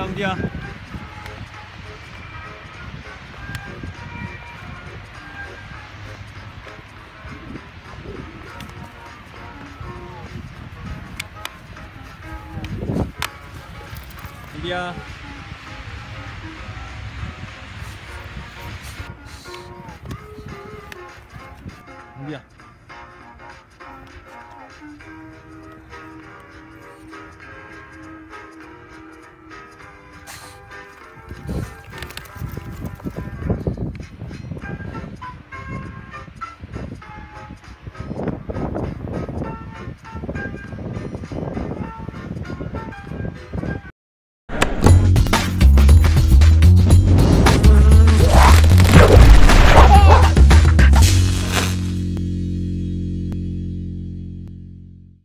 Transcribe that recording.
가자 은기야. 이리야. 은기야.